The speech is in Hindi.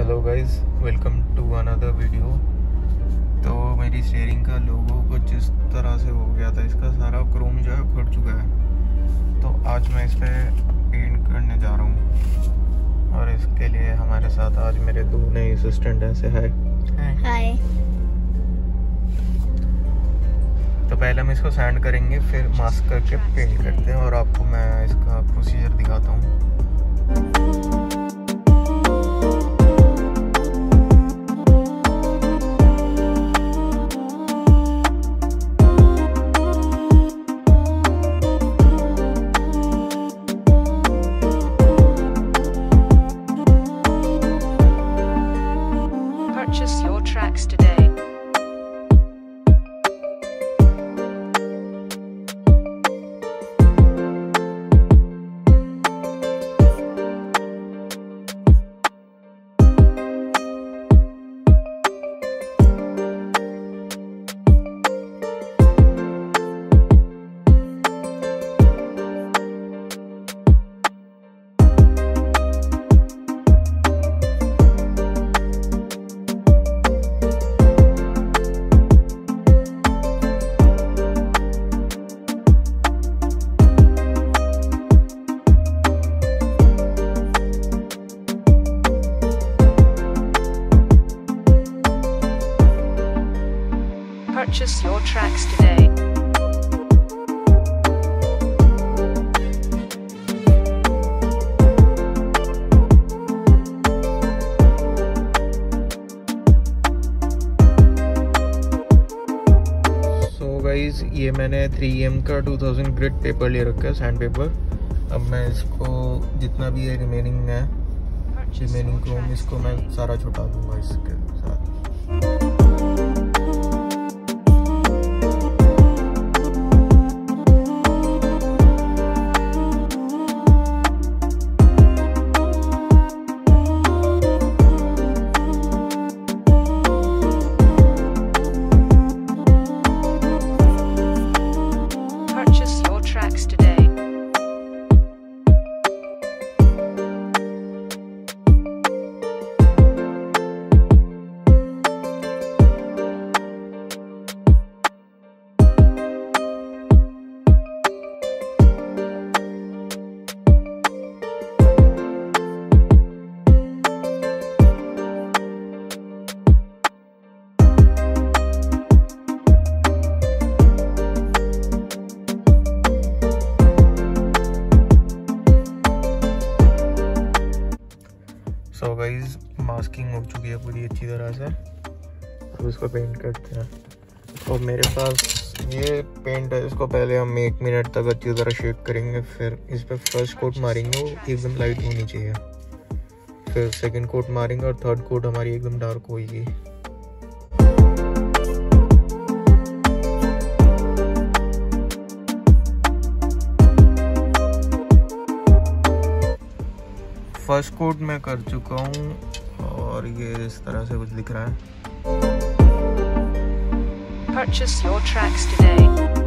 Hello guys welcome to another video तो मेरी स्टेयरिंग का लोगो कुछ इस तरह से हो गया था इसका सारा क्रोम जो है खुट चुका है। तो आज मैं इस पर पेंट करने जा रहा हूँ। और इसके लिए हमारे साथ आज मेरे दो नए असिस्टेंट हैं। से है हाय तो पहले हम इसको सैंड करेंगे फिर मास्क करके पेंट करते हैं और आपको मैं इसका प्रोसीजर दिखाता हूँ। Purchase your tracks today. ये मैंने 3M का 2000 ग्रिड पेपर ले रखा है सैंड पेपर अब मैं इसको जितना भी है रिमेनिंग है रिमेनिंग क्रोम इसको मैं सारा छुटा दूँगा इसके साथ। मास्किंग हो चुकी है पूरी अच्छी तरह से। अब इसको पेंट करते हैं। और मेरे पास ये पेंट है, इसको पहले हम एक मिनट तक अच्छी तरह शेक करेंगे, फिर इस पर फ़र्स्ट कोट मारेंगे, वो एकदम लाइट होनी चाहिए। फिर सेकंड कोट मारेंगे और थर्ड कोट हमारी एकदम डार्क होगी फ़र्स्ट कोट मैं कर चुका हूँ। और ये इस तरह से कुछ दिख रहा है Purchase your tracks today.